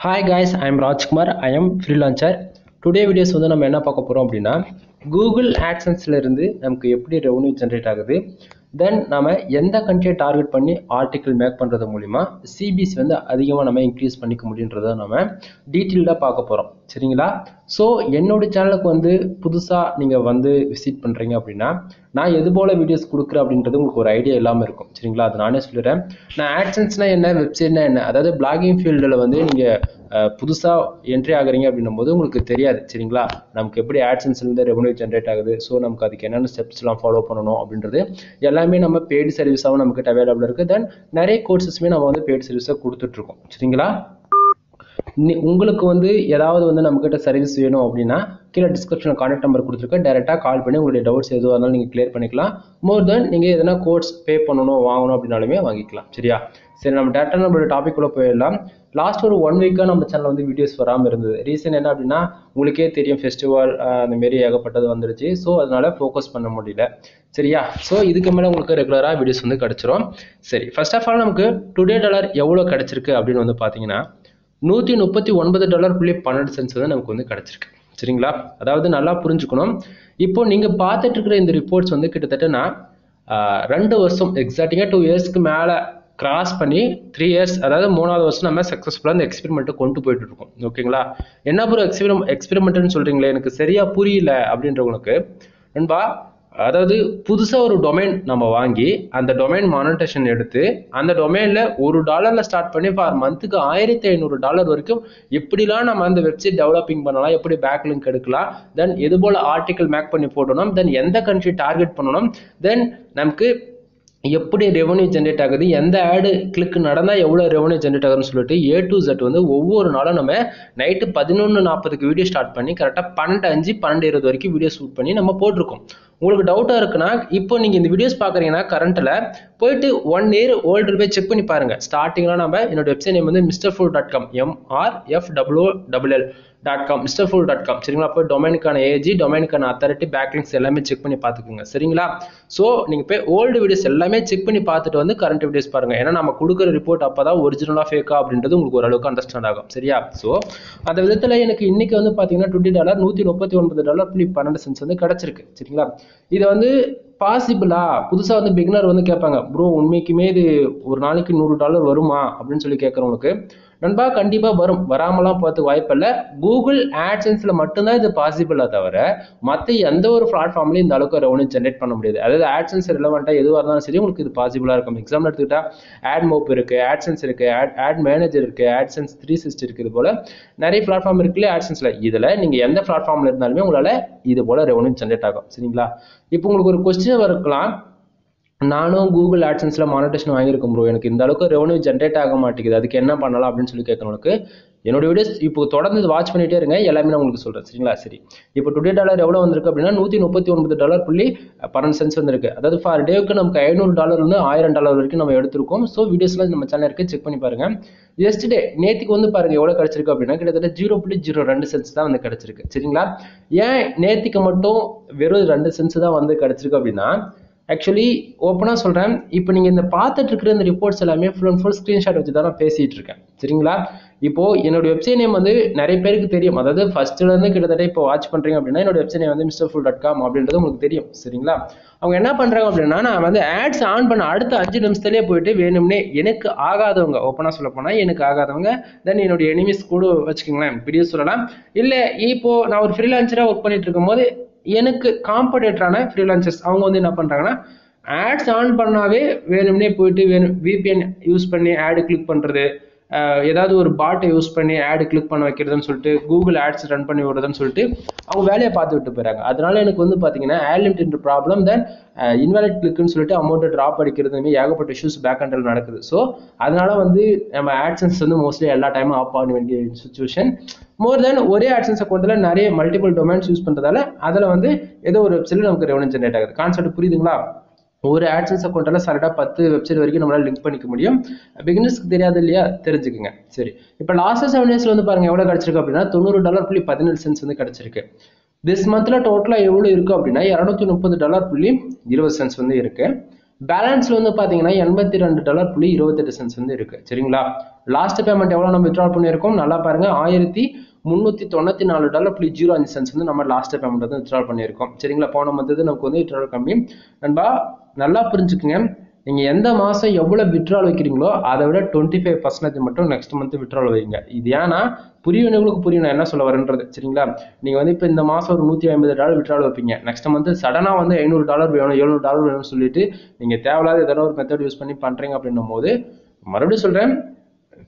Hi guys I am Rajkumar I am freelancer today videos வந்து நம்ம என்ன பார்க்க போகிறோம் அப்படின்னா கூகுள் ஆட்சன்ஸ்ல இருந்து நமக்கு எப்படி ரெவன்யூ ஜென்ரேட் ஆகுது? தென் நம்ம எந்த கண்ட்ரியை டார்கெட் பண்ணி ஆர்டிக்கிள் மேக் பண்ணுறது மூலிமா சிபிசி வந்து அதிகமாக நம்ம இன்க்ரீஸ் பண்ணிக்க முடியுன்றதை நம்ம டீட்டெயில்டாக பார்க்க போகிறோம் சரிங்களா? ஸோ என்னோடய சேனலுக்கு வந்து புதுசாக நீங்கள் வந்து விசிட் பண்ணுறீங்க அப்படின்னா நான் எது போல் வீடியோஸ் கொடுக்குறேன் அப்படின்றது உங்களுக்கு ஒரு ஐடியா இல்லாமல் இருக்கும். சரிங்களா? அது நானே சொல்லிடுறேன். நான் ஆட்சன்ஸ்னால் என்ன? வெப்சைட்னா என்ன? அதாவது பிளாகிங் ஃபீல்டில் வந்து நீங்கள் புதுசாக என்ட்ரி ஆகுறீங்க அப்படின்னும் போது உங்களுக்கு தெரியாது சரிங்களா? நமக்கு எப்படி ஆட்சன்ஸ்லேருந்து ரெவன்யூ ஜென்ரேட் ஆகுது ஸோ நமக்கு அதுக்கு என்னென்ன ஸ்டெப்ஸ்லாம் ஃபாலோ பண்ணணும் அப்படின்றது எல்லாமே நம்ம பெய்டு சர்வீஸாகவும் நமக்கு அவைலபிள் இருக்குது தென் நிறைய கோர்சஸுமே நம்ம வந்து பெய்டு சர்வீஸாக கொடுத்துட்ருக்கோம் சரிங்களா? உங்களுக்கு வந்து ஏதாவது வந்து நம்மக்கிட்ட சர்வீஸ் வேணும் அப்படின்னா கீழே டிஸ்கிரிப்ஷனில் கான்டாக்ட் நம்பர் கொடுத்துருக்கேன். டேரெக்டாக கால் பண்ணி உங்களுடைய டவுட்ஸ் எதுவாக இருந்தாலும் நீங்கள் கிளியர் பண்ணிக்கலாம். மோர் தென் நீங்கள் எதனா கோர்ஸ் பே பண்ணணும் வாங்கணும் அப்படின்னாலுமே வாங்கிக்கலாம். சரியா? சரி நம்ம டேரெக்டாக நம்மளோட டாபிக் உள்ள போயிடலாம். லாஸ்ட் ஒரு ஒன் வீக்காக நம்ம சேனல் வந்து வீடியோஸ் வராமல் இருந்தது. ரீசன் என்ன அப்படின்னா உங்களுக்கே தெரியும் ஃபெஸ்டிவல் அந்த மாரி ஏகப்பட்டது வந்துருச்சு. ஸோ அதனால் ஃபோக்கஸ் பண்ண முடியல. சரியா? ஸோ இதுக்கு மேலே உங்களுக்கு ரெகுலராக வீடியோஸ் வந்து கிடச்சிரும். சரி ஃபர்ஸ்ட் ஆஃப் ஆல் நமக்கு டுடே டாலர் எவ்வளோ கிடச்சிருக்கு அப்படின்னு வந்து பார்த்தீங்கன்னா நூற்றி முப்பத்தி ஒன்பது டாலர் புள்ளி பன்னெண்டு சென்ஸ் வந்து நமக்கு வந்து கிடச்சிருக்கு. சரிங்களா? அதாவது நல்லா புரிஞ்சுக்கணும். இப்போ நீங்கள் பார்த்துட்டு இருக்கிற இந்த ரிப்போர்ட்ஸ் வந்து கிட்டத்தட்ட நான் ரெண்டு வருஷம் எக்ஸாக்டிங்காக டூ இயர்ஸ்க்கு மேலே கிராஸ் பண்ணி த்ரீ இயர்ஸ் அதாவது மூணாவது வருஷம் நம்ம சக்ஸஸ்ஃபுல்லாக அந்த எக்ஸ்பெரிமெண்ட்டை கொண்டு போயிட்டு இருக்கோம். ஓகேங்களா? என்ன ஒரு எக்ஸ்பெரிமெண்ட் எக்ஸ்பெரிமெண்ட்னு சொல்கிறீங்களே எனக்கு சரியாக புரியல அப்படின்றவங்களுக்கு நண்பா அதாவது புதுசாக ஒரு டொமைன் நம்ம வாங்கி அந்த டொமைன் மானிட்டேஷன் எடுத்து அந்த டொமைனில் ஒரு டாலரில் ஸ்டார்ட் பண்ணி ஃபார் மந்த்துக்கு ஆயிரத்தி ஐநூறு டாலர் வரைக்கும் எப்படிலாம் நம்ம அந்த வெப்சைட் டெவலப்பிங் பண்ணலாம் எப்படி பேக் லிங்க் எடுக்கலாம் தென் எது போல் ஆர்டிக்கல் மேக் பண்ணி போடணும் தென் எந்த கண்ட்ரி டார்கெட் பண்ணணும் தென் நமக்கு எப்படி ரெவன்யூ ஜென்ரேட் ஆகுது எந்த ஆடு கிளிக் நடந்தால் எவ்வளோ ரெவன்யூ ஜென்ரேட் ஆகுதுன்னு சொல்லிட்டு ஏ டு ஜெட் வந்து ஒவ்வொரு நாளும் நம்ம நைட்டு பதினொன்று நாற்பதுக்கு வீடியோ ஸ்டார்ட் பண்ணி கரெக்டாக பன்னெண்டு அஞ்சு பன்னெண்டு இருபது வரைக்கும் வீடியோ ஷூட் பண்ணி நம்ம போட்டிருக்கோம். உங்களுக்கு டவுட்டாக இருக்குன்னா இப்போ நீங்கள் இந்த வீடியோஸ் பார்க்குறீங்கன்னா கரண்ட்டில் போயிட்டு ஒன் இயர் ஓல்டு போய் செக் பண்ணி பாருங்கள் ஸ்டார்டிங்கில் நம்ம என்னோட வெப்சைட் நேம் வந்து mister full dot com M R F W double L dot com mister full dot com சரிங்களா? போய் டொமைனுக்கான ஏஜி டொமைனுக்கான அத்தாரிட்டி பேக்லிங்ஸ் எல்லாமே செக் பண்ணி பார்த்துக்குங்க. சரிங்களா? ஸோ நீங்கள் போய் ஓல்டு வீடியோஸ் எல்லாமே செக் பண்ணி பார்த்துட்டு வந்து கரண்ட் வீடியோஸ் பாருங்கள் ஏன்னா நம்ம கொடுக்குற ரிப்போர்ட் அப்போ தான் ஒரிஜினலாக ஃபேக்கா அப்படின்றது உங்களுக்கு ஓரளவுக்கு அண்டர்ஸ்டாண்ட் ஆகும். சரியா? ஸோ அந்த விதத்தில் எனக்கு இன்னைக்கு வந்து பார்த்தீங்கன்னா டுவெண்ட்டி டாலர் நூற்றி முப்பத்தி ஒன்பது டாலர் புள்ளி பன்னெண்டு சென்ஸ் வந்து கிடச்சிருக்கு. சரிங்களா? இதை வந்து பாசிபிளா புதுசாக வந்து பிகினர் வந்து கேட்பாங்க ப்ரோ உண்மைக்குமே இது ஒரு நாளைக்கு நூறு டாலர் வருமா? அப்படின்னு சொல்லி கேட்குறவங்களுக்கு நண்பா கண்டிப்பாக வரும். வராமலாம் போகிறதுக்கு வாய்ப்பில்லை. கூகுள் ஆட்சன்ஸில் மட்டும்தான் இது பாசிபிளாக தவிர மற்ற எந்த ஒரு பிளாட்ஃபார்ம்லையும் இந்த அளவுக்கு ரெவன்யூ ஜென்ரேட் பண்ண முடியாது. அதாவது ஆட்சன்ஸ் ரிலவெண்ட்டாக எதுவாக இருந்தாலும் சரி உங்களுக்கு இது பாசிபிளாக இருக்கும். எக்ஸாம்பிள் எடுத்துக்கிட்டால் ஆட் மோப் இருக்குது ஆட்சன்ஸ் இருக்குது ஆட் ஆட் மேனேஜர் இருக்குது ஆட்சன்ஸ் த்ரீ சிக்ஸ்டி இருக்குது இது போல் நிறைய பிளாட்ஃபார்ம் இருக்குல்ல ஆட்சன்ஸில் இதில் நீங்கள் எந்த பிளாட்ஃபார்மில் இருந்தாலுமே உங்களால் இது போல் ரெவன்யூ ஜென்ரேட் ஆகும். சரிங்களா? இப்போ உங்களுக்கு ஒரு கொஸ்டின் இருக்கலாம். நானும் கூகுள் ஆட்சன்ஸில் மானிட்டேஷன் வாங்கியிருக்கேன் ப்ரோ எனக்கு இந்த அளவுக்கு ரெவன்யூ ஜென்ரேட் ஆக மாட்டேங்குது. அதுக்கு என்ன பண்ணலாம் அப்படின்னு சொல்லி கேட்கறவங்களுக்கு என்னோட வீடியோஸ் இப்போ தொடர்ந்து வாட்ச் பண்ணிட்டே இருங்க. எல்லாமே நான் உங்களுக்கு சொல்கிறேன் சரிங்களா? சரி. இப்போ டுடே டாலர் எவ்வளோ வந்திருக்கு அப்படின்னா நூற்றி முப்பத்தி ஒன்பது டாலர் புள்ளி பன்னெண்டு சென்ஸ் வந்திருக்கு. அதாவது ஃபார் டேவுக்கு நமக்கு ஐநூறு டாலர் வந்து ஆயிரம் டாலர் வரைக்கும் நம்ம எடுத்திருக்கோம். ஸோ வீடியோஸ்லாம் நம்ம சேனல் இருக்குது செக் பண்ணி பாருங்கள் எஸ்டே நேற்றுக்கு வந்து பாருங்கள் எவ்வளோ கிடச்சிருக்கு அப்படின்னா கிட்டத்தட்ட ஜீரோ புள்ளி ஜீரோ ரெண்டு சென்ஸ் தான் வந்து கிடச்சிருக்கு. சரிங்களா? ஏன் நேற்றுக்கு மட்டும் வெறும் ரெண்டு சென்ஸ் தான் வந்து கிடச்சிருக்கு அப்படின்னா ஆக்சுவலி ஓப்பனாக சொல்கிறேன் இப்போ நீங்கள் இந்த பார்த்துட்டு இருக்கிற இந்த ரிப்போர்ட்ஸ் எல்லாமே ஃபுல் அண்ட் ஃபுல் ஸ்க்ரீன்ஷாட் வச்சு தான் நான் பேசிகிட்டு இருக்கேன் சரிங்களா? இப்போது என்னோடய வெப்சைட் நேம் வந்து நிறைய பேருக்கு தெரியும். அதாவது ஃபஸ்ட்டுலேருந்து கிட்டத்தட்ட இப்போ வாட்ச் பண்ணுறீங்க அப்படின்னா என்னோட வெப்சைட் நேம் வந்து மிஸ்டர் ஃபுல் டாட் காம் அப்படின்றது உங்களுக்கு தெரியும். சரிங்களா? அவங்க என்ன பண்ணுறாங்க அப்படின்னா நான் வந்து ஆட்ஸ் ஆன் பண்ண அடுத்த அஞ்சு நிமிஷத்துலேயே போயிட்டு வேணும்னே எனக்கு ஆகாதவங்க ஓப்பனாக சொல்ல போனால் எனக்கு ஆகாதவங்க தென் என்னுடைய எனிமிஸ் கூட வச்சுக்கோங்களேன் இப்படியே சொல்லலாம். இல்லை இப்போது நான் ஒரு ஃப்ரீலான்சராக ஒர்க் பண்ணிட்டு இருக்கும்போது எனக்கு காம்படேட்டரான ஃப்ரீலான்சர்ஸ் அவங்க வந்து என்ன பண்ணுறாங்கன்னா ஆட்ஸ் ஆன் பண்ணாவே வேணும்னே போயிட்டு வேணும் விபிஎன் யூஸ் பண்ணி ஆடு கிளிக் பண்ணுறது ஏதாவது ஒரு பாட்டை யூஸ் பண்ணி ஆடு கிளிக் பண்ண வைக்கிறதுன்னு சொல்லிட்டு கூகுள் ஆட்ஸ் ரன் பண்ணி விடுறதுன்னு சொல்லிட்டு அவங்க வேலையை பார்த்து விட்டு போயிறாங்க. அதனால எனக்கு வந்து பார்த்தீங்கன்னா ad limit problem then invalid கிளிக்னு சொல்லிட்டு அமௌண்ட்டை ட்ராப் அடிக்கிறது ஏகப்பட்ட இஷ்யூஸ் பேக் ஹண்டில் நடக்குது. ஸோ அதனால வந்து நம்ம ஆட்சன்ஸ் வந்து மோஸ்ட்லி எல்லா டைமும் ஆஃப் பண்ண வேண்டிய சுச்சுவேஷன் மோர் தென் ஒரே ஆட்சன்ஸ் அக்கௌண்ட்டில் நிறைய மல்டிபிள் டொமைன்ஸ் யூஸ் பண்ணுறதால அதில் வந்து ஏதோ ஒரு வெப்சைட்டில் நமக்கு ரெவன்யூ ஜென்ரேட் ஆகுது. கான்செப்ட் புரியுதுங்களா? ஒரு ஆட்சன்ஸ் அக்கௌண்ட்டில் சரடாக பத்து வெப்சைட் வரைக்கும் நம்மளால் லிங்க் பண்ணிக்க முடியும். பிகினர்ஸ்க்கு தெரியாது இல்லையா? தெரிஞ்சுக்குங்க. சரி. இப்போ லாஸ்ட் செவன் இயர்ஸில் வந்து பாருங்க எவ்வளோ கிடச்சிருக்கு அப்படின்னா தொண்ணூறு டாலர் புள்ளி பதினேழு சென்ஸ் வந்து கிடச்சிருக்கு. திஸ் மந்த்தில் டோட்டலாக எவ்வளோ இருக்குது அப்படின்னா இரநூத்தி முப்பது டாலர் புள்ளி இருபது சென்ஸ் வந்து இருக்கு. பேலன்ஸில் வந்து பார்த்தீங்கன்னா எண்பத்தி ரெண்டு டாலர் புள்ளி இருபத்தெட்டு சென்ஸ் வந்து இருக்கு. சரிங்களா? லாஸ்ட் பேமெண்ட் எவ்வளோ நம்ம வித்ட்ரா பண்ணியிருக்கோம்? நல்லா பாருங்க. ஆயிரத்தி முந்நூற்றி தொண்ணூற்றி நாலு டாலர் புள்ளி ஜீரோ அஞ்சு சென்ஸ் வந்து நம்ம லாஸ்ட் பேமெண்ட் வந்து வித்ட்ரா பண்ணியிருக்கோம். சரிங்களா? போன மந்த் நமக்கு வந்து வித்ட்ரா கம்மி. நண்பா நல்லா புரிஞ்சுக்குங்க. நீங்கள் எந்த மாதம் எவ்வளோ விட்ரால் வைக்கிறீங்களோ அதை விட டுவெண்ட்டி ஃபைவ் பர்சன்டேஜ் மட்டும் நெக்ஸ்ட் மந்த் விட்ரால் வைங்க. இது ஏன்னா புரியவங்களுக்கு புரியும். நான் என்ன சொல்ல வரேன்றது. சரிங்களா? நீங்கள் வந்து இப்போ இந்த மாதம் ஒரு நூற்றி ஐம்பது டாலர் விட்ரால் வைப்பீங்க. நெக்ஸ்ட் மந்த் சடனாக வந்து ஐநூறு டாலர் வேணும் எழுநூறு டாலர் வேணும்னு சொல்லிட்டு நீங்கள் தேவையில்லாத ஏதாவது ஒரு மெத்தட் யூஸ் பண்ணி பண்ணுறீங்க அப்படின்னும் போது மறுபடியும் சொல்கிறேன்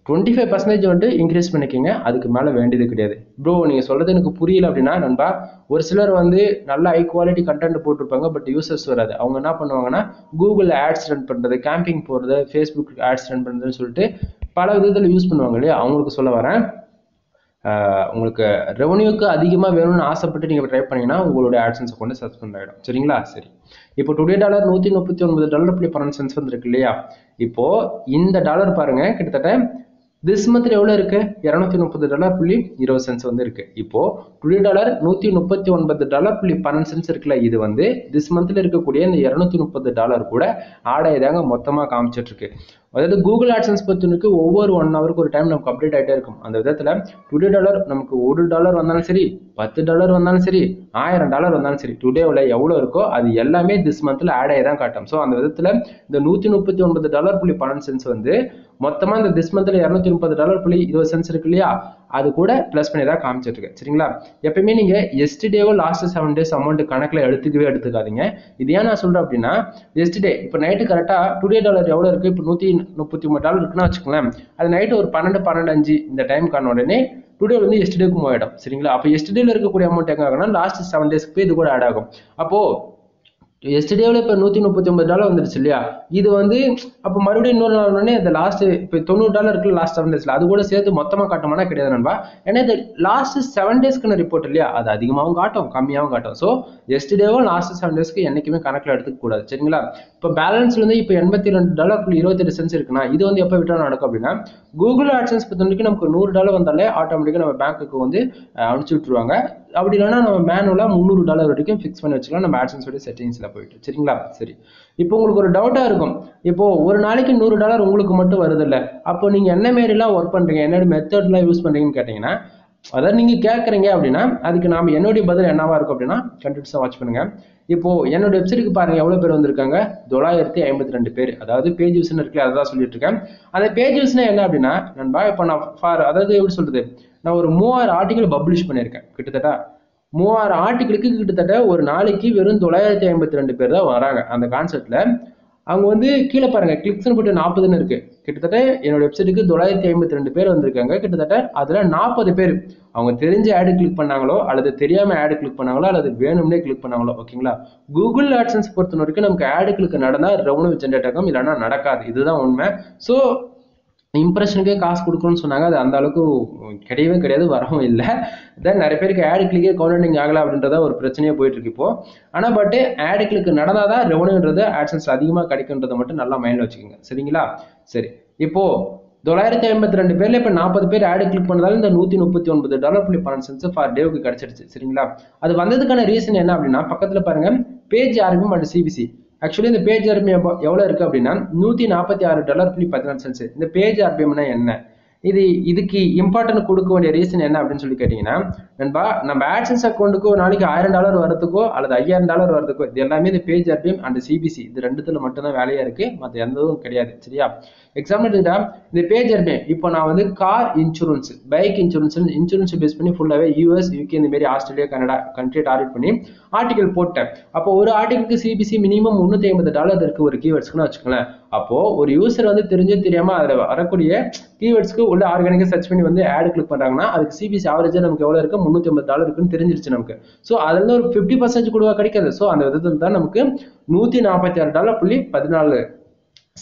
டுவெண்ட்டி ஃபைவ் பர்சன்டேஜ் வந்து இன்க்ரீஸ் பண்ணிக்கோங்க. அதுக்கு மேலே வேண்டியது கிடையாது. ப்ரோ நீங்கள் சொல்கிறது எனக்கு புரியல அப்படின்னா நண்பா ஒரு சிலர் வந்து நல்ல ஹை குவாலிட்டி கண்டென்ட் போட்டிருப்பாங்க பட் யூசர்ஸ் வராது. அவங்க என்ன பண்ணுவாங்கன்னா கூகுள் ஆட்ஸ் ரன் பண்ணுறது கேம்பிங் போகிறது ஃபேஸ்புக் ஆட்ஸ் ரன் பண்ணுறதுன்னு சொல்லிட்டு பல விதத்தில் யூஸ் பண்ணுவாங்க இல்லையா? அவங்களுக்கு சொல்ல வரேன். உங்களுக்கு ரெவன்யூக்கு அதிகமாக வேணும்னு ஆசைப்பட்டு நீங்கள் ட்ரை பண்ணீங்கன்னா உங்களுடைய ஆட்சன்ஸை கொண்டு சஸ்பெண்ட் ஆகிடும் சரிங்களா? சரி. இப்போ டுடே டாலர் நூற்றி முப்பத்தி ஒன்பது டாலர் புள்ளி பன்னெண்டு சென்ஸ் வந்துருக்கு இல்லையா? இப்போது இந்த டாலர் பாருங்கள் கிட்டத்தட்ட திஸ் மந்த்ல எவ்வளோ இருக்கு? இரநூத்தி முப்பது டாலர் புள்ளி இருபது சென்ஸ் வந்து இருக்கு. இப்போ டுடே டாலர் நூற்றி முப்பத்தி ஒன்பது டாலர் புள்ளி பன்னெண்டு சென்ஸ் இருக்குல்ல இது வந்து திஸ் மந்த்ல இருக்கக்கூடிய இந்த இரநூத்தி முப்பது டாலர் கூட ஆடையதாங்க மொத்தமாக காமிச்சிட்டு இருக்கு. அதாவது கூகுள் ஆட்சன்ஸ் பொறுத்தவரைக்கு ஒவ்வொரு ஒன் ஹவருக்கு ஒரு டைம் நமக்கு அப்டேட் ஆகிட்டே இருக்கும். அந்த விதத்தில் டுடே டாலர் நமக்கு ஒரு டாலர் வந்தாலும் சரி பத்து டாலர் வந்தாலும் சரி ஆயிரம் டாலர் வந்தாலும் சரி டுடேவில் எவ்வளோ இருக்கோ அது எல்லாமே திஸ் மந்த்தில் ஆட் ஆகி தான் காட்டும். ஸோ அந்த விதத்தில் இந்த நூற்றி முப்பத்தி ஒன்பது டாலர் புள்ளி பன்னெண்டு சென்ஸ் வந்து மொத்தமாக இந்த திஸ் மந்த்தில் இரநூத்தி முப்பது டாலர் புள்ளி இருபது சென்ஸ் இருக்கு இல்லையா? அது கூட ப்ளஸ் பண்ணி தான் காமிச்சிட்டு இருக்கு சரிங்களா? எப்பயுமே நீங்கள் எஸ்டேவோ லாஸ்ட் செவன் டேஸ் அமௌண்ட் கணக்கில் எடுத்துக்கவே எடுத்துக்காதீங்க. இது ஏன் நான் சொல்கிறேன் அப்படின்னா எஸ்டிடே இப்போ நைட்டு கரெக்டாக டுடே டாலர் எவ்வளோ இருக்குது இப்போ நூற்றி முப்பத்தி மூணு டாலர் இருக்குன்னு வச்சுக்கோங்களேன் அது நைட்டு ஒரு பன்னெண்டு பன்னெண்டு அஞ்சு இந்த டைம் காண உடனே டுடே வந்து எஸ்டேக்கு மூவ் ஆகிடும் சரிங்களா? அப்போ எஸ்டேல இருக்கக்கூடிய அமௌண்ட் எங்க ஆகும்னா லாஸ்ட் செவன் டேஸ்க்கு போய் இது கூட ஆட் ஆகும். அப்போது எஸ்டர்டேவில் இப்போ நூற்றி முப்பத்தி ஒன்பது டாலர் வந்துருச்சு இல்லையா? இது வந்து அப்போ மறுபடியும் இன்னொரு நாள் உடனே இந்த லாஸ்ட் இப்போ தொண்ணூறு டாலர் இருக்குல்ல லாஸ்ட் செவன் டேஸில் அது கூட சேர்த்து மொத்தமாக காட்டுமானா கிடையாது நண்பா. ஏன்னா இது லாஸ்ட் செவன் டேஸ்க்குன்னு ரிப்போர்ட் இல்லையா? அது அதிகமாகவும் காட்டும் கம்மியாகவும் காட்டும். ஸோ எஸ்டர்டேவும் லாஸ்ட் செவன் டேஸ்க்கு என்றைக்குமே கணக்கில் எடுத்துக்க கூடாது. சரிங்களா? இப்போ பேலன்ஸ் வந்து இப்போ எண்பத்தி ரெண்டு டாலர் புள்ளி இருபத்தெட்டு சென்ஸ் இருக்குன்னா இது வந்து எப்போ விட்டால் நடக்கும் அப்படின்னா கூகுள் ஆட்சன்ஸ் பொறுத்தவரைக்கும் நமக்கு நூறு டாலர் வந்தாலே ஆட்டோமேட்டிக்காக நம்ம பேங்க்குக்கு வந்து அனுப்பிச்சி விட்ருவாங்க அப்படி இல்லைன்னா நம்ம மேனுவலாக முந்நூறு டாலர் வரைக்கும் ஃபிக்ஸ் பண்ணி வச்சுக்கலாம். நம்ம ஆட்சன்ஸோட செட்டிங்ஸில் போயிட்டு. சரிங்களா? சரி. இப்போ உங்களுக்கு ஒரு டவுட்டாக இருக்கும். இப்போ ஒரு நாளைக்கு நூறு டாலர் உங்களுக்கு மட்டும் வருதில்ல அப்போ நீங்கள் என்ன மாரிலாம் ஒர்க் பண்ணுறீங்க என்னோட மெத்தட்லாம் யூஸ் பண்ணுறீங்கன்னு கேட்டிங்கன்னா அதாவது நீங்கள் கேட்குறீங்க அப்படின்னா அதுக்கு நாம என்னுடைய பதில் என்னவா இருக்கும் அப்படின்னா கண்டிப்பாக வாட்ச் பண்ணுங்க. இப்போ என்னோட வெப்சைட்டுக்கு பாருங்க எவ்வளோ பேர் வந்திருக்காங்க? தொள்ளாயிரத்தி ஐம்பத்தி ரெண்டு பேர். அதாவது பேஜ் யூஸ்னு இருக்குல்ல அதை தான் சொல்லிட்டு இருக்கேன். அந்த பேஜ் யூஸ்னா என்ன அப்படின்னா நண்பா இப்போ நான் ஃபார் அதாவது எப்படி சொல்றது? நான் ஒரு மூவாயிரம் ஆர்டிக்கல் பப்ளிஷ் பண்ணியிருக்கேன் கிட்டத்தட்ட. மூவாயிரம் ஆர்டிகளுக்கு கிட்டத்தட்ட ஒரு நாளைக்கு வெறும் தொள்ளாயிரத்தி ஐம்பத்தி ரெண்டு பேர் தான் வராங்க அந்த கான்செப்ட்ல அவங்க வந்து கீழே பாருங்க கிளிக்ஸ்னு போட்டு நாற்பதுன்னு இருக்கு. கிட்டத்தட்ட என்னோட வெப்சைட்டுக்கு தொள்ளாயிரத்தி ஐம்பத்தி ரெண்டு பேர் வந்திருக்காங்க. கிட்டத்தட்ட அதுல நாற்பது பேர். அவங்க தெரிஞ்ச ஆடு கிளிக் பண்ணாங்களோ அல்லது தெரியாம ஆடு கிளிக் பண்ணாங்களோ அல்லது வேணும்னே கிளிக் பண்ணாங்களோ ஓகேங்களா? கூகுள் ஆட்சன்ஸ் பொறுத்த வரைக்கும் நமக்கு ஆடு கிளிக் நடந்தா ரெவன்யூ ஜென்ரேட் ஆகும் இல்லைன்னா நடக்காது. இதுதான் உண்மை. ஸோ இம்ப்ரெஷனுக்கே காசு கொடுக்கணும்னு சொன்னாங்க. அது அந்த அளவுக்கு கிடையவே கிடையாது வரவும் இல்லை. தென் நிறைய பேருக்கு ஆடு கிளிக்கே கவுண்டிங் ஆகலை அப்படின்றத ஒரு பிரச்சனையே போயிட்டு இருக்கு இப்போ. ஆனால் பட் ஆடு கிளிக் நடந்தால் தான் ரெவன்யூன்றது ஆட்சன்ஸ் அதிகமாக கிடைக்குன்றதை மட்டும் நல்லா மைண்டில் வச்சுக்கோங்க. சரிங்களா? சரி. இப்போ தொள்ளாயிரத்தி ஐம்பத்தி ரெண்டு பேர்ல இப்போ நாற்பது பேர் ஆடு கிளிக் பண்ணதால இந்த நூற்றி முப்பத்தி ஒன்பது டாலர் புள்ளி பன்னெண்டு சென்ஸ் ஃபார் டேவுக்கு கிடைச்சிருச்சு சரிங்களா? அது வந்ததுக்கான ரீசன் என்ன அப்படின்னா பக்கத்தில் பாருங்க page RPM and CPC actually இந்த பேஜ் ஆர்பிஎம் எவ்வளோ இருக்கு அப்படின்னா நூற்றி நாற்பத்தி ஆறு டாலர் புள்ளி பதினாறு சென்ஸ் இந்த பேஜ் ஆர்பிஎம்னா என்ன? இது இதுக்கு இம்பார்ட்டன்ட் கொடுக்க வேண்டிய ரீசன் என்ன அப்படின்னு சொல்லி கேட்டிங்கன்னா நண்பா நம்ம ஆட்சன்ஸ் அக்கௌண்ட்டுக்கு ஒரு நாளைக்கு ஆயிரம் டாலர் வரதுக்கோ அல்லது ஐயாயிரம் டாலர் வரதுக்கோ இது எல்லாமே இந்த பேஜ் ஆர்பிஎம் அண்ட் சிபிசி இது ரெண்டுத்துல மட்டும்தான் வேலையா இருக்கு மற்ற எந்ததும் கிடையாது சரியா? எக்ஸாம்பிள் எடுத்துக்கிட்டா இந்த பேஜ் ஆர்பிஎம் இப்போ நான் வந்து car insurance bike insurance insurance base பண்ணி ஃபுல்லாகவே யூஎஸ் யூகே இந்த மாதிரி ஆஸ்திரேலியா கனடா கண்ட்ரி டார்கெட் பண்ணி ஆர்டிகல் போட்டேன். அப்போ ஒரு ஆர்டிகளுக்கு சிபிசி மினிமம் முந்நூற்றி ஐம்பது டாலர் இருக்கு ஒரு கீவேர்ட்ஸ்க்குன்னு வச்சுக்கோங்களேன். அப்போ ஒரு யூசர் வந்து தெரிஞ்சு தெரியாம அதில் வரக்கூடிய கீவேர்ட்ஸ்க்கு உள்ள ஆர்கானிக்காக சர்ச் பண்ணி வந்து ஆட் கிளிக் பண்றாங்கன்னா அதுக்கு சிபிசி ஆவரேஜா நமக்கு எவ்வளவு இருக்கு? முந்நூற்றி ஐம்பது டாலர் இருக்குன்னு தெரிஞ்சிருச்சு நமக்கு. ஸோ அதுல ஒரு ஃபிஃப்டி பர்சன்டேஜ் கூட கிடைக்காது. ஸோ அந்த விதத்தில் தான் நமக்கு நூற்றி நாற்பத்தி ஆறு டாலர் புள்ளி பதினாலு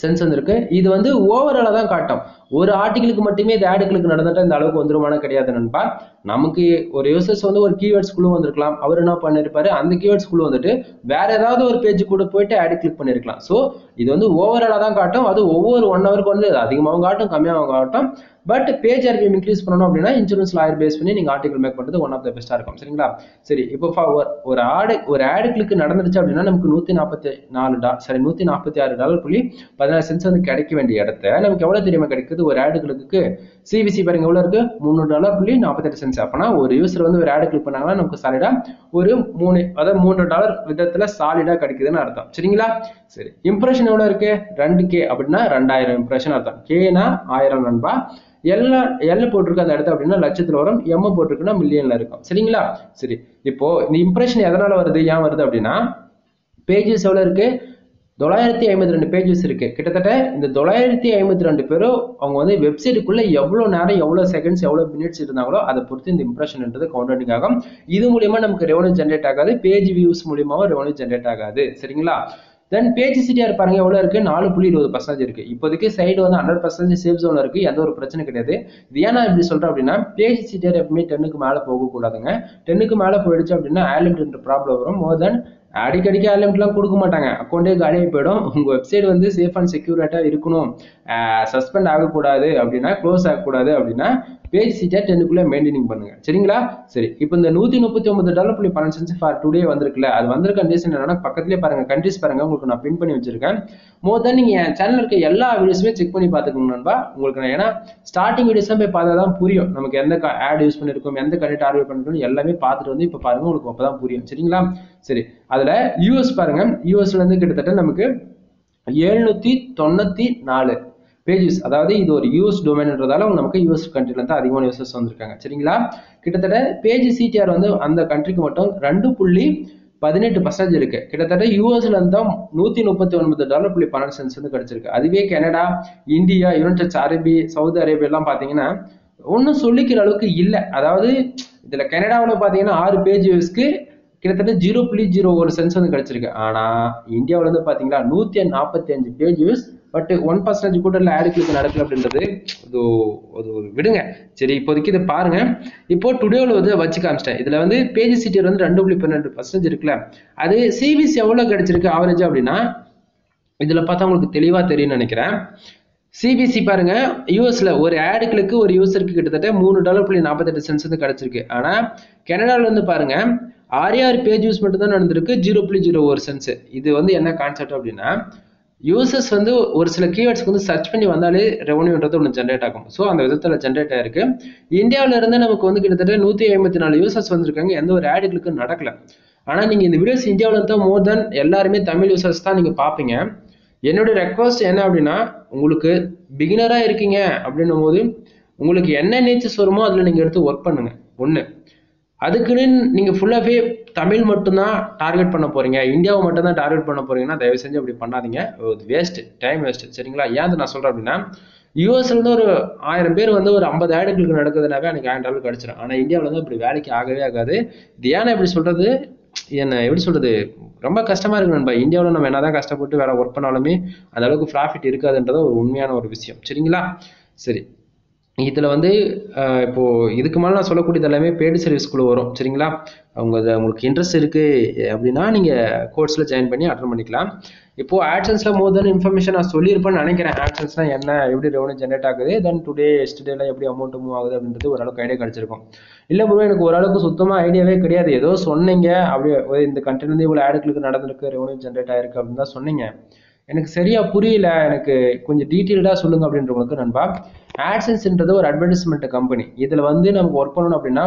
சென்ஸ் வந்திருக்கு. இது வந்து ஓவராலாக தான் காட்டும். ஒரு ஆர்டிகளுக்கு மட்டுமே இது ஆடுகளுக்கு நடந்துட்டா இந்த அளவுக்கு வந்துருமான கிடையாது நண்பா. நமக்கு ஒரு யூசர்ஸ் வந்து ஒரு கீவேர்ட்ஸ் குழு வந்திருக்கலாம். அவர் என்ன பண்ணிருப்பாரு? அந்த கீவேர்ட்ஸ் குழு வந்துட்டு வேற ஏதாவது ஒரு பேஜ் கூட போயிட்டு ஆட் கிளிக் பண்ணிருக்கலாம். ஸோ இது வந்து ஓவராலாக தான் காட்டும். அது ஒவ்வொரு ஒன் ஹவருக்கு வந்து அதிகமாகவும் காட்டும் கம்மியாகவும் காட்டும். பட் பேஜ் ஆர்பிஎம் இன்க்ரீஸ் பண்ணணும் அப்படின்னா இன்சூரன்ஸ் லாயர் பேஸ் பண்ணி நீங்கள் ஆர்டிகல் மேக் பண்ணுறது ஒன் ஆஃப் த பெஸ்ட்டாக இருக்கும். சரிங்களா? சரி இப்போ ஒரு- ஒரு ஆடு ஒரு ஆடு கிளிக்கு நடந்துருச்சு அப்படின்னா நமக்கு நூற்றி நாற்பத்தி நாலு டா சாரி நூற்றி நாற்பத்தி ஆறு டாலர் புள்ளி பதினாறு சென்ஸ் வந்து கிடைக்க வேண்டிய இடத்த நமக்கு எவ்வளோ தெரியுமா கிடைக்குது? ஒரு ஆடு கிளிக்கு சிவிசி பாருங்க எவ்வளோ இருக்கு? முந்நூறு டாலர் புள்ளி நாற்பத்தெட்டு சென்ஸ் அப்போனா ஒரு யூசர் வந்து ஒரு ஆடு கிளிக் பண்ணாங்கன்னா நமக்கு சாலிடாக ஒரு மூணு அதாவது மூன்று டாலர் விதத்தில் சாலிடாக கிடைக்குதுன்னு அர்த்தம். சரிங்களா? சரி இம்ப்ரெஷன் எவ்வளோ இருக்கு? ரெண்டு கே அப்படின்னா ரெண்டாயிரம். இம்ப்ரெஷன் அர்த்தம். கேனா ஆயிரம் நண்பா. எல்ல எல் போட்டிருக்க அந்த இடத்த அப்படின்னா லட்சத்துல வரும். எம் போட்டிருக்குன்னா மில்லியன்ல இருக்கும். சரிங்களா? சரி. இப்போ இந்த இம்ப்ரெஷன் எதனால வருது? ஏன் வருது அப்படின்னா பேஜஸ் எவ்வளவு இருக்கு? தொள்ளாயிரத்தி ஐம்பத்தி ரெண்டு பேஜஸ் இருக்கு. கிட்டத்தட்ட இந்த தொள்ளாயிரத்தி ஐம்பத்தி ரெண்டு பேரும் அவங்க வந்து வெப்சைட்டுக்குள்ள எவ்வளவு நேரம் எவ்வளவு செகண்ட்ஸ் எவ்வளவு மினிட்ஸ் இருந்தாங்களோ அதை பொறுத்து இந்த இம்ப்ரெஷன்ன்றது கவுண்டரிங் ஆகும். இது மூலியமா நமக்கு ரெவன்யூ ஜென்ரேட் ஆகாது. பேஜ் வியூஸ் மூலியமாவும் ரெவன்யூ ஜென்ரேட் ஆகாது. சரிங்களா? தென் பேஜ் சிட்டியார் பாருங்க எவ்வளவு இருக்கு? நாலு புள்ளி இருபது பர்சன்டேஜ் இருக்கு. இப்போதைக்கு சைடு வந்து ஹண்ட்ரட் பர்சன்டேஜ் சேஃப் ஜோன்ல இருக்கு. எந்த ஒரு பிரச்சனை கிடையாது. இது ஏன் நான் இப்படி சொல்றேன் அப்படின்னா பேஜ் சிட்டியார் எப்பவுமே டென்னுக்கு மேல போகக்கூடாதுங்க டென்னுக்கு மேல போயிடுச்சு அப்படின்னா ஆலிமிட் ப்ராப்ளம் வரும். மோர் தென் அடிக்கடிக்கு ஆலிமிட்லாம் கொடுக்க மாட்டாங்க. அக்கௌண்ட்டே காலியாகி போயிடும். உங்க வெப்சைட் வந்து சேஃப் அண்ட் செக்யூரேட்டாக இருக்கணும். சஸ்பெண்ட் ஆகக்கூடாது அப்படின்னா க்ளோஸ் ஆகக்கூடாது அப்படின்னா பேஜ் சீட்டை டென்னுக்குள்ளே மெயின்டைனிங் பண்ணுங்க. சரிங்களா? சரி. இப்போ இந்த நூற்றி முப்பத்தி ஒன்பது டாலர் புள்ளி பன்னெண்டு சென்ஸ் ஃபார் டுடே வந்திருக்குல்ல அது வந்திருக்க கண்டிஷன் என்னன்னா பக்கத்துலேயே பாருங்க கண்ட்ரிஸ் பாருங்க உங்களுக்கு நான் பின் பண்ணி வச்சிருக்கேன். மோர் தென் நீங்கள் என் சேனல் இருக்க எல்லா வீடியோஸுமே செக் பண்ணி பார்த்துக்கோங்க நண்பா. உங்களுக்கு நான் ஏன்னா ஸ்டார்டிங் வீடியோஸ் போய் பார்த்தா தான் புரியும். நமக்கு எந்த ஆட் யூஸ் பண்ணிருக்கோம் எந்த கண்டென்ட் ஆர்டர் பண்ணிருக்கோம் எல்லாமே பார்த்துட்டு வந்து இப்போ பாருங்க உங்களுக்கு அப்போ தான் புரியும். சரிங்களா? சரி. அதில் யூஎஸ் பாருங்க. யூஎஸ்ல இருந்து கிட்டத்தட்ட நமக்கு எழுநூத்தி தொண்ணூத்தி நாலு பேஜஸ் அதாவது இது ஒரு யூஎஸ் டொமைன்ன்றதால நமக்கு யூஎஸ் கண்ட்ரிலேருந்து அதிகமான யூசர்ஸ் வந்திருக்காங்க. சரிங்களா? கிட்டத்தட்ட பேஜ் சிடிஆர் வந்து அந்த கண்ட்ரிக்கு மட்டும் ரெண்டு புள்ளி பதினெட்டு பர்சன்டேஜ் இருக்கு. கிட்டத்தட்ட யூஎஸ்ல இருந்தால் தான் நூத்தி முப்பத்தி ஒன்பது டாலர் புள்ளி பன்னெண்டு சென்ஸ் வந்து கிடைச்சிருக்கு. அதுவே Canada India United Arab Saudi Arabia எல்லாம் பாத்தீங்கன்னா ஒன்றும் சொல்லிக்கிற அளவுக்கு இல்லை. அதாவது இதுல கனடாவில் பாத்தீங்கன்னா ஆறு பேஜ் வியூஸ்க்கு கிட்டத்தட்ட ஜீரோ புள்ளி ஜீரோ ஒரு சென்ஸ் வந்து கிடைச்சிருக்கு. ஆனா இந்தியாவில இருந்து பாத்தீங்கன்னா நூத்தி நாற்பத்தி அஞ்சு page views but one percentage கூட இல்லை ஆடு கிளிக் நடக்கல அப்படின்றது அது அது ஒரு விடுங்க. சரி இப்போதைக்கு இதை பாருங்க. இப்போ டுடேவில் வந்து வச்சு காமிச்சிட்டேன். இதுல வந்து பேஜ் சிட்டியர் வந்து ரெண்டு புள்ளி பன்னெண்டு பர்சன்டேஜ் இருக்குல்ல. அது சிவிஸ் எவ்வளவு கிடைச்சிருக்கு? ஆவரேஜ் அப்படின்னா இதுல பார்த்தா உங்களுக்கு தெளிவா தெரியும்னு நினைக்கிறேன். சிபிசி பாருங்க. யூஎஸ்ல ஒரு ஆடுகளுக்கு ஒரு யூசருக்கு கிட்டத்தட்ட மூணு டாலர் புள்ளி நாற்பத்தெட்டு சென்ஸ் வந்து கிடைச்சிருக்கு. ஆனா கனடால வந்து பாருங்க. ஆறு ஆறு பேஜ் யூஸ் மட்டும் தான் நடந்திருக்கு. ஜீரோ புள்ளி ஜீரோ ஒரு சென்ஸ் இது வந்து என்ன கான்செப்ட் அப்படின்னா யூசர்ஸ் வந்து ஒரு சில கீவேர்ட்ஸ்க்கு வந்து சர்ச் பண்ணி வந்தாலே ரெவன்யூன்றது ஒன்று ஜென்ரேட் ஆகும். ஸோ அந்த விதத்தில் ஜென்ரேட் ஆயிருக்கு. இந்தியாவில இருந்து நமக்கு வந்து கிட்டத்தட்ட நூற்றி ஐம்பத்தி நாலு யூசர்ஸ் வந்திருக்காங்க. எந்த ஒரு ஆடுகளுக்கும் நடக்கல. ஆனால் நீங்கள் இந்த வீடியோஸ் இந்தியாவில் இருந்தால் மோர் தென் எல்லாருமே தமிழ் யூசர்ஸ் தான் நீங்கள் பார்ப்பீங்க என்னுடைய ரெக்வஸ்ட் என்ன அப்படின்னா உங்களுக்கு பிகினராக இருக்கீங்க அப்படின்னும் போது உங்களுக்கு என்ன நேச்சர்ஸ் வருமோ அதில் நீங்கள் எடுத்து ஒர்க் பண்ணுங்க. ஒன்று அதுக்குன்னு நீங்கள் ஃபுல்லாகவே தமிழ் மட்டும்தான் டார்கெட் பண்ண போகிறீங்க இந்தியாவை மட்டும்தான் டார்கெட் பண்ண போகிறீங்கன்னா தயவு செஞ்சு அப்படி பண்ணாதீங்க. வேஸ்ட்டு டைம் வேஸ்ட்டு சரிங்களா? ஏன் நான் சொல்கிறேன் அப்படின்னா யூஎஸ்லேருந்து ஒரு ஆயிரம் பேர் வந்து ஒரு ஐம்பது ஆடுகளுக்கு நடக்குதுனாவே எனக்கு ஆயிரம் டாலர் கிடச்சிடும் ஆனால் இந்தியாவில் வந்து அப்படி வேலைக்கு ஆகவே ஆகாது. இது ஏன்னா இப்படி சொல்கிறது என்ன எப்படி சொல்கிறது ரொம்ப கஷ்டமாக இருக்கு நண்பா. இந்தியாவில் நம்ம என்னதான் கஷ்டப்பட்டு வேலை ஒர்க் பண்ணாலுமே அந்த அளவுக்கு ப்ராஃபிட் இருக்காதுன்றது ஒரு உண்மையான ஒரு விஷயம். சரிங்களா? சரி. இதில் வந்து இப்போது இதுக்கு மேலே நான் சொல்லக்கூடியது எல்லாமே பெய்டு சர்வீஸ்குள்ள வரும். சரிங்களா? அவங்க அதை உங்களுக்கு இன்ட்ரெஸ்ட் இருக்குது அப்படின்னா நீங்கள் கோர்ஸில் ஜாயின் பண்ணி அட்டன் பண்ணிக்கலாம். இப்போ ஆட்சன்ஸ்ல மோர் தென் இன்ஃபர்மேஷன் நான் சொல்லியிருப்பேன்னு நினைக்கிறேன். ஆட்சன்ஸ்னா என்ன எப்படி ரெவன்யூ ஜென்ரேட் ஆகுது தென் டுடே எஸ்டேல எப்படி அமௌண்ட் மூவ் ஆகுது அப்படின்றது ஓரளவுக்கு ஐடியா கிடச்சிருக்கும். இல்லை ப்ரோ எனக்கு ஓரளவுக்கு சுத்தமாக ஐடியாவே கிடையாது. ஏதோ சொன்னீங்க அப்படியே ஒரு இந்த கண்டென்ட் வந்து இவ்வளோ ஆடுகளுக்கு நடந்திருக்கு ரெவன்யூ ஜென்ரேட் ஆயிருக்கு அப்படின்னு தான் சொன்னீங்க. எனக்கு சரியாக புரியல. எனக்கு கொஞ்சம் டீட்டெயில்டாக சொல்லுங்க அப்படின்றவங்களுக்கு நண்பா. ஆட்சன்ஸ்ன்றது ஒரு அட்வர்டைஸ்மெண்ட் கம்பெனி இதுல வந்து நமக்கு ஒர்க் பண்ணணும் அப்படின்னா